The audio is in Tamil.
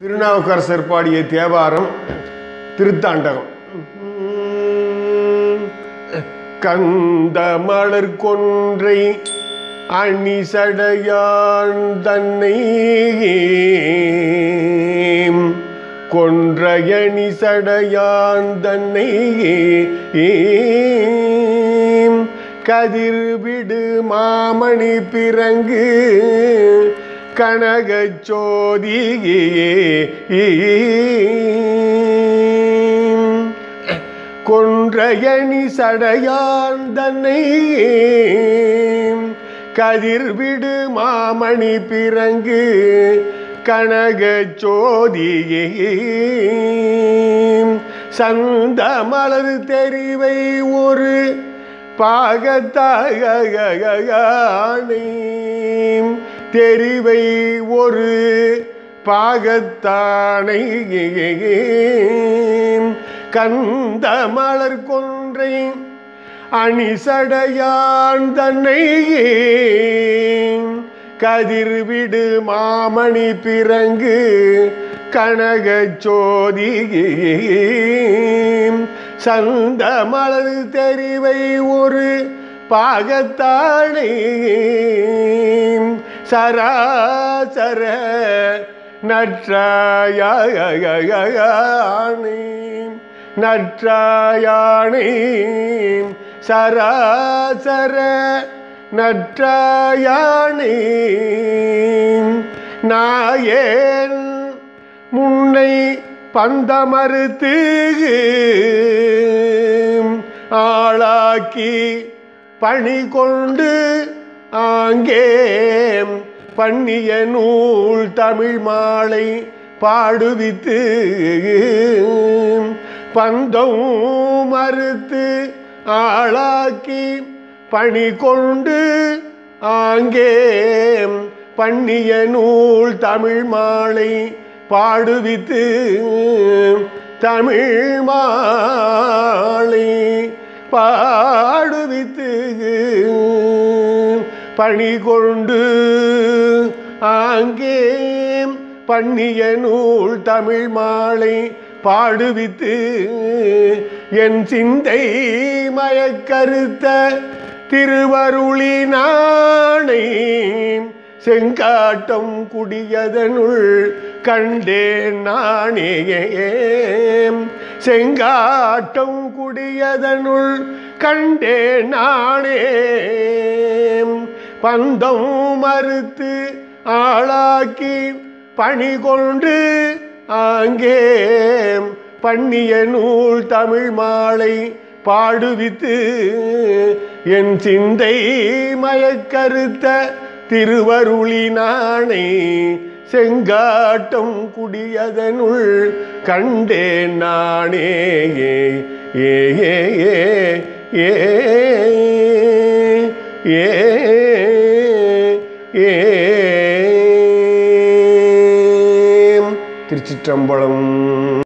திருநாவுக்கரசர் பாடிய தேவாரம் திருத்தாண்டகம். கந்த மலர் கொன்றை அணி சடையான் தன்னை கொன்றையணி சடையான் தன்னை கதிர் விடு மாமணி பிறங்கு கனகச்சோதியே கொன்றையணி சடையான் தன்னை கதிர்விடு மாமணி பிறங்கு கனகச்சோதியே சந்த மலர் தெரிவை ஒரு பாகத்தாக தெரிவை ஒரு பாகத்தானை கந்த மலர் கொன்றை அணிசடையான் தன்னை கதிர்விடு மாமணி பிறங்கு கனகச்சோதி சந்த மலர் தெரிவை ஒரு பாகத்தானே சராசர நற்றாயணி நற்றாயணி சராசர நற்றாயணி நாயேன் முன்னை பந்தமறுத்து ஆளாக்கி பணி கொண்டு ஆங்கே பண்ணிய நூல் தமிழ் மாலை பாடுவித்து பந்தம் மறுத்து ஆளாக்கி பணி கொண்டு ஆங்கே பண்ணிய நூல் தமிழ் மாலை பாடுவித்து தமிழ் மாலை பாடுவித்து பணி கொண்டு ஆங்கே பண்ணிய நூல் தமிழ் மாலை பாடுவித்து என் சிந்தை மயக்கருத்த திருவருளி நாணை செங்காட்டம் குடியதனுள் கண்டேன் நானே செங்காட்டம் குடியதனுள் கண்டேன் நானே. பந்தம் மறுத்து ஆளாக்கி பணி கொண்டு அங்கே பண்ணிய நூல் தமிழ் மாலை பாடுவித்து என் சிந்தை மயக்கருத்த திருவருளினானை செங்காட்டம் குடியதனுள் கண்டேன் நானே. ஏ ஏ ஏ ஏ. ஏ ஏ திருச்சிற்றம்பலம்